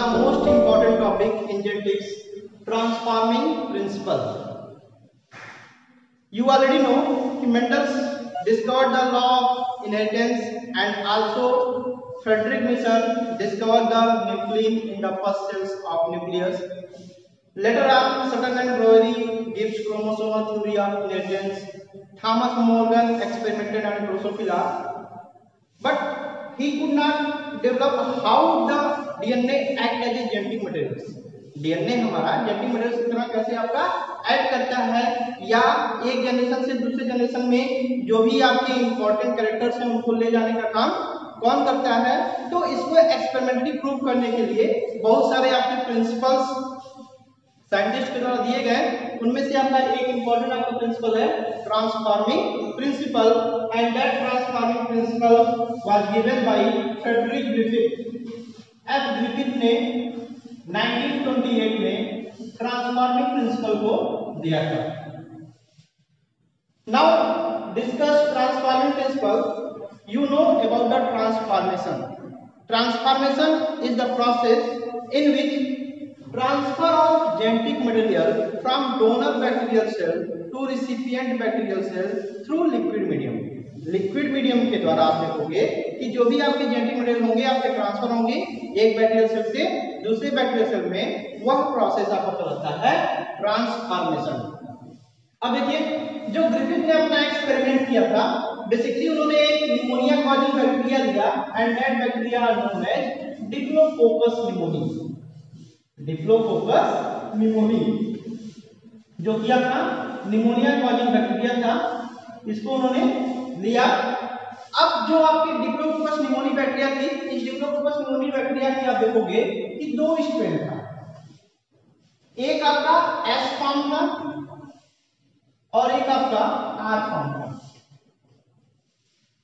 the most important topic in genetics, transforming principle. You already know कि Mendel discovered the law of inheritance and also Frederick Mason discovered the nuclein in the first cells of nucleus. Later on, Sutton and Broveri gives chromosomal theory of inheritance. Thomas Morgan experimented on Drosophila, but he could not develop how the DNA act as a genetic materials. DNA हमारा genetic material की तरह कैसे आपका add करता है या एक generation से दूसरे जनरेशन में जो भी आपके इंपॉर्टेंट कैरेक्टर्स हैं उनको ले जाने का काम कौन करता है तो इसको एक्सपेरिमेंटली प्रूव करने के लिए बहुत सारे आपके प्रिंसिपल्स साइंटिस्ट के द्वारा दिए गए। उनमें से आपका एक इंपॉर्टेंट आपका प्रिंसिपल है transforming principle and that transforming principle was given by Frederick Griffith F Griffith ने 1928 में ट्रांसफॉर्मिंग प्रिंसिपल को दिया था। Now discuss transforming principle you know about the transformation transformation is the process in which transfer of genetic material from donor bacterial cell to recipient bacterial cell through liquid medium liquid medium के द्वारा आप देखोगे कि जो भी आपके genetic material होंगे, आपके ट्रांसफ़र होंगे, एक बैक्टीरियल सेल से दूसरे बैक्टीरियल सेल में, वह प्रोसेस आपका कहलाता है? ट्रांसफॉर्मेशन अब देखिए, जो ग्रिफिथ ने अपना एक्सपेरिमेंट किया था बेसिकली उन्होंने एक निमोनिया कॉजिंग बैक्टीरिया लिया and that bacteria are known as diplococcus pneumoniae diplococcus pneumoniae जो कि अपना निमोनिया कॉजिंग बैक्टीरिया था, इसको उन्होंने लिया। अब जो आपकी डिप्लोकोकस निमोनी बैक्टीरिया थी, इस डिप्लोकोकस निमोनी बैक्टीरिया की आप देखोगे कि दो स्ट्रेन था। एक आपका एस फॉर्म था और एक आपका आर फॉर्म था।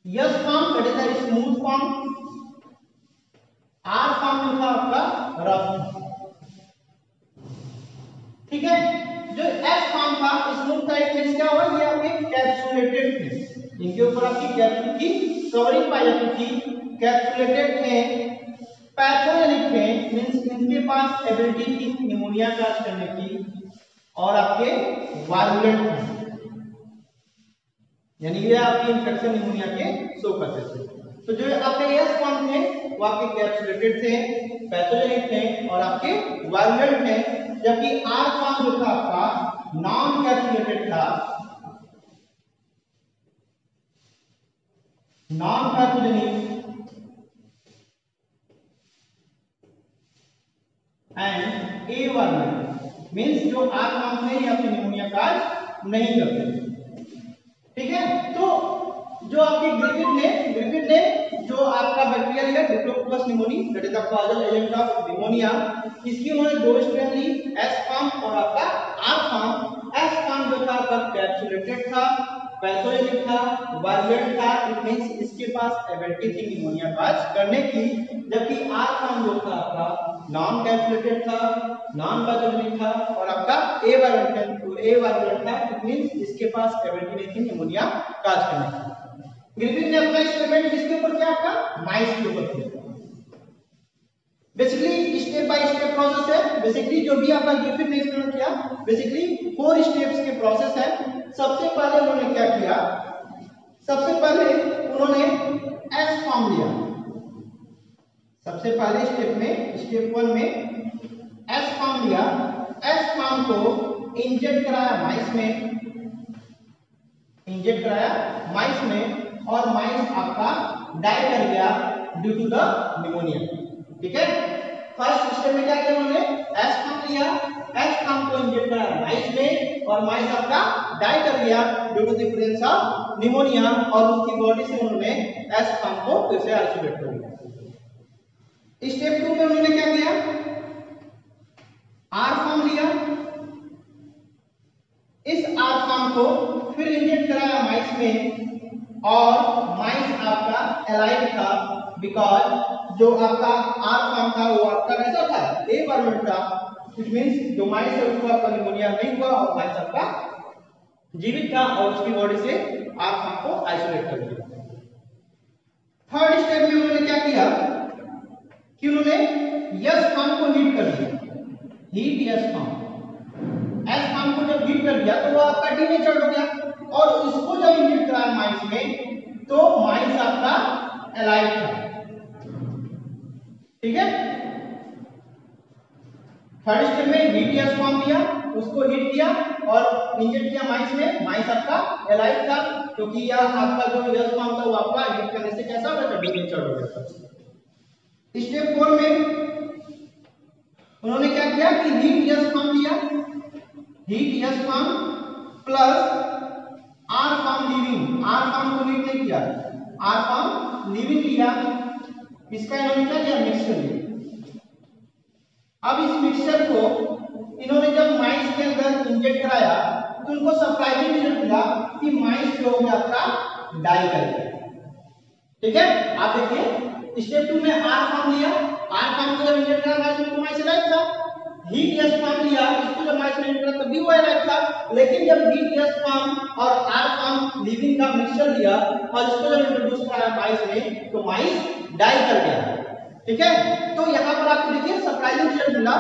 S form that is smooth form R form जो था आपका रफ ठीक है जो एस फॉर्म था स्मूथ था इट मींस क्या हुआ ये आपके कैप्सुलेटेड थे इनके ऊपर आपकी कैप्सूल की कवरिंग पाई जाती थी। कैप्सुलेटेड थे पैथोजेनिक थे मींस इनके पास एबिलिटी थी निमोनिया काज करने की और आपके वायलेंट थे। यानी ये आपके इन्फेक्शन निमोनिया के शो करते थे। तो जो आपके एस फॉर्म थे, वो आपके कैप्सुलेटेड थे पैथोजेनिक थे और आपके वायलेंट थे। जबकि आर फॉर्म जो था आपका नॉन कैप्सुलेटेड था non-pathogenic एंड ए वार्मेंट मींस जो नाम से या फिर निमोनिया काज नहीं करते। ठीक है? तो जो आपकी ग्रिफिथ ने ग्रिफिथ ने जो आपका बैक्टीरिया लिया diplococcus pneumoniae that is the causal agent of pneumonia इसकी उन्होंने दो स्ट्रेन ली एस फॉर्म और आपका आर फॉर्म एस फॉर्म जो था, आपका कैप्सुलेटेड था पैथोजेनिक था वायलेंट था इट मींस इसके पास एबिलिटी थी निमोनिया काज करने की, जबकि आर फॉर्म जो था आपका नॉन कैप्सुलेटेड था नॉन पैथोजेनिक था, और आपका ए वायलेंट तो ए वायलेंट था इट मींस इसके पास एबिलिटी नहीं थी निमोनिया काज करने की। ग्रिफिथ ने अपना एक्सपेरिमेंट किसके ऊपर किया आपका? माइस के ऊपर किया। Basically step by step process है। बेसिकली जो भी आपका ग्रिफिथ ने एक्सपेरिमेंट किया बेसिकली फोर स्टेप्स के प्रोसेस है। सबसे पहले उन्होंने क्या किया? सबसे पहले उन्होंने एस फॉर्म लिया। सबसे पहले स्टेप में स्टेप वन में एस फॉर्म लिया। एस फॉर्म को इंजेक्ट कराया माइस में। इंजेक्ट कराया माइस में और माइस आपका डाई कर गया ड्यू टू द निमोनिया ठीक है? फ़र्स्ट स्टेप में क्या किया उन्होंने? एस फॉर्म लिया एस फॉर्म को इंजेक्ट कराया माइस में और माइस आपका डाई कर गया due to the presence of pneumonia और उसकी बॉडी से उन्होंने एस फॉर्म को फिर से आइसोलेट कर दिया। स्टेप टू में उन्होंने क्या किया? आर फॉर्म लिया। इस आर फॉर्म को फिर इंजेक्ट कराया माइस में और माइस आपका एलाइव था। बिकॉज़ जो आपका आर फॉर्म था, वो आपका कैसा था? ए परमेंट था। इट मींस जो माइस है उसको आपका निमोनिया नहीं हुआ और माइस आपका जीवित था और उसकी बॉडी से आर फॉर्म को आइसोलेट कर दिया। थर्ड स्टेप में उन्होंने क्या किया? कि उन्होंने यस फॉर्म को हीट कर दिया। Heat S form S form को जब हीट कर दिया तो वो आपका डीनेचर्ड हो गया। और उसको जब हीट कराया माइस में तो माइस आपका एलाइव था। ठीक है? थर्ड स्टेप में हीट यस फॉर्म दिया, उसको हीट किया और इंजेक्ट किया माइस में। माइस आपका एलाइव था, क्योंकि यह आपका जो यस फॉर्म था, वो आपका हीट करने से कैसा हो गया डीनेचर्ड हो गया स्टेप फोर में उन्होंने क्या किया कि हीट यस फॉर्म लिया heat S form plus R form living R form को हीट नहीं किया। आर फॉर्म लिविंग लिया। इसका क्या किया मिक्सचर अब इस मिक्सचर को इन्होंने जब माइस के अंदर इंजेक्ट कराया तो उनको सरप्राइजिंग रिज़ल्ट मिला कि माइस जो हो गया आपका डाई कर गया। ठीक है? आप देखिए स्टेप टू में आर फॉर्म लिया। आर फॉर्म को जब इंजेक्ट करा माइस में माइस लाइफ था। हीट यस फॉर्म लिया। इसको जब माइस में इंजेक्ट करा, तब भी वो लाइफ था। लेकिन जब हीट यस फॉर्म लिविंग का मिक्सचर लिया, और इसको जब इंट्रोड्यूस कराया माइस में तो माइस डाई कर गया। ठीक है? तो यहाँ पर आपको देखिए सरप्राइजिंग रिज़ल्ट मिला।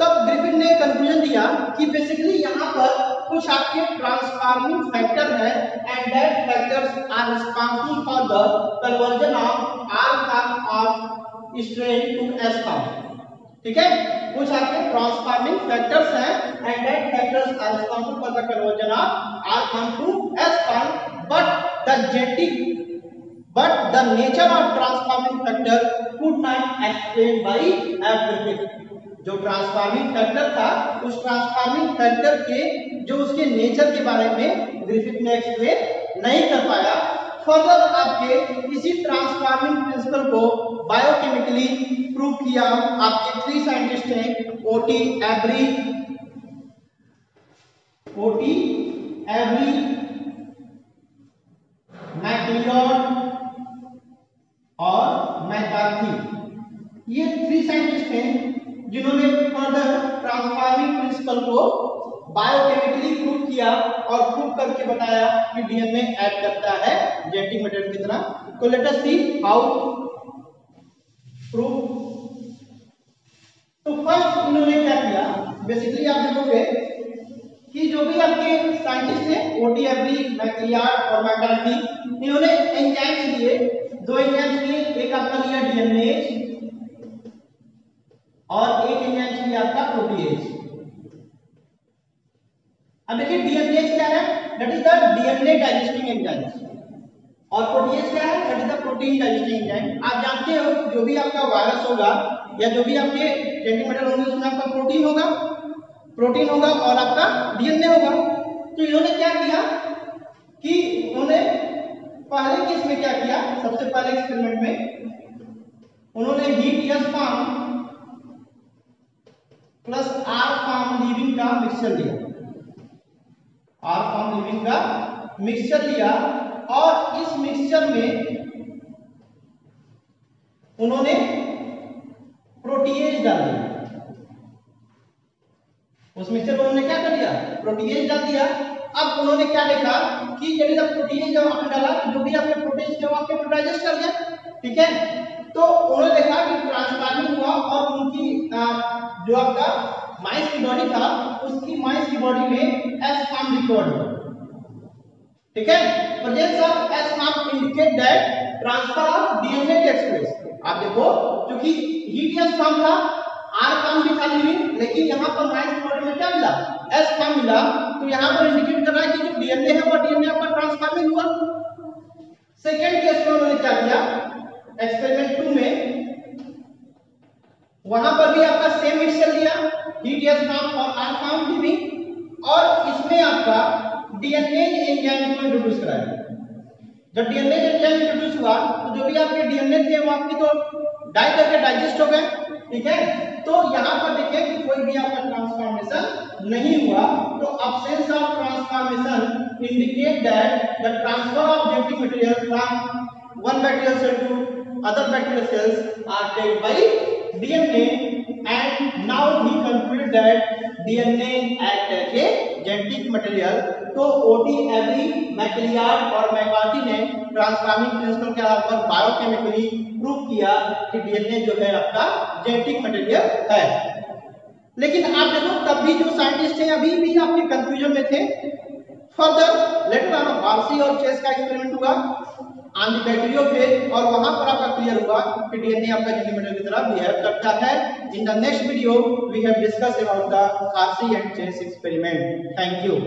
तब ग्रिफिन ने कंक्लूजन दिया कि बेसिकली यहाँ पर कुछ आपके ट्रांसफार्मिंग फैक्टर है and that factors are responsible for the conversion of R of strain to S ठीक है? कुछ आपके ट्रांसफार्मिंग फैक्टर्स हैं and that factors are responsible for the conversion of R form to S form but the genetic but the nature of transforming factor could not explain by Griffith जो transforming factor था, उस transforming factor के, जो उसके nature के बारे में Griffith ने एक्सप्लेन नहीं कर पाया। फर्दर आपके इसी ट्रांसफार्मिंग प्रिंसिपल को बायोकेमिकली प्रूव किया आपके थ्री साइंटिस्ट हैं O T Avery O T Avery MacLeod और मैकार्थी ये थ्री साइंटिस्ट हैं, जिन्होंने फर्दर ट्रांसफार्मिंग प्रिंसिपल को बायोकेमिकली प्रूव किया और प्रूव करके बताया कि डीएनए ऐड करता है जेनेटिक मटेरियल की तरह. तो let us see how prove तो फ़र्स्ट इन्होंने क्या किया? बेसिकली आप देखोगे कि जो भी आपके साइंटिस्ट हैं ओटीएफबी मैक्लियार्ड और मैकार्थी इन्होंने एंजाइम्स लिए। दो एंजाइम्स लिए, एक आपका लिया डीएनए और एक एंजाइम लिया आपका प्रोटीएज अब देखिए डीएनए क्या है? That is the DNA digesting enzyme और प्रोटीएज क्या है? That is the protein digesting enzyme आप जानते हो, जो भी आपका वायरस होगा या जो भी आपके जेनेटिक होंगे उसमें आपका प्रोटीन होगा प्रोटीन होगा और आपका डीएनए होगा। तो इन्होंने क्या किया कि उन्होंने पहले केस में क्या किया? सबसे पहले एक्सपेरिमेंट में उन्होंने heat S form plus R form living का मिक्सचर लिया। आर फॉर्म लिविंग का मिक्सचर लिया और इस मिक्सचर में उन्होंने प्रोटीएज डाल दिया। उस मिक्सचर में उन्होंने क्या कर दिया? प्रोटीएज डाल दिया। अब उन्होंने क्या देखा कि यदि जब प्रोटीन जब आपने डाला तो जो भी आपके प्रोटीन जब आपके डाइजेस्ट कर गया ठीक है? तो उन्होंने देखा कि ट्रांसफार्मिंग हुआ और उनकी जो आपका माइस की बॉडी था, उसकी माइस की बॉडी में एस फॉर्म रिकॉर्ड हुआ ठीक है? Presence of S form indicate that transfer of DNA takes place आप देखो, क्योंकि हीट फॉर्म था आर फॉर्म भी था लेकिन यहाँ पर माइस की बॉडी में क्या मिला? एस फॉर्म मिला। तो यहाँ पर इंडिकेट कर रहा है कि जो डीएनए है, वो डीएनए आपका ट्रांसफॉर्मिंग हुआ। सेकेंड केस में उन्होंने क्या किया? एक्सपेरिमेंट टू में वहाँ पर भी आपका सेम मिक्सचर लिया डीटीएस फॉर्म और आर फॉर्म लिविंग और इसमें आपका डीएनए एंजाइम को इंट्रोड्यूस कराया जब डीएनए इंट्रोड्यूस हुआ तो जो भी आपके डीएनए थे, वो आपकी तो डाई करके डाइजेस्ट हो गए, ठीक है? तो यहाँ पर देखिए कि कोई भी आपका ट्रांसफॉर्मेशन नहीं हुआ तो absence of transformation indicate that the transfer of genetic material from one bacterial cell to other bacterial cells are take by DNA and now he concluded that DNA act as a genetic material. तो OT Avery MacLeod और McCarty ने transforming principal के आधार पर biochemically prove किया कि DNA जो है आपका जेनेटिक मटेरियल है। लेकिन आप देखो, तब भी जो साइंटिस्ट थे अभी भी आपके कंफ्यूजन में थे। फर्दर लेटर और चेस का एक्सपेरिमेंट हुआ। ऑन द बैक्टीरियो फ़ेज़ और वहाँ पर आपका क्लियर हुआ कि डीएनए आपका जीनोम मटेरियल की तरह बिहेव करता है। In the next video we have discuss about the Hershey and Chase experiment thank you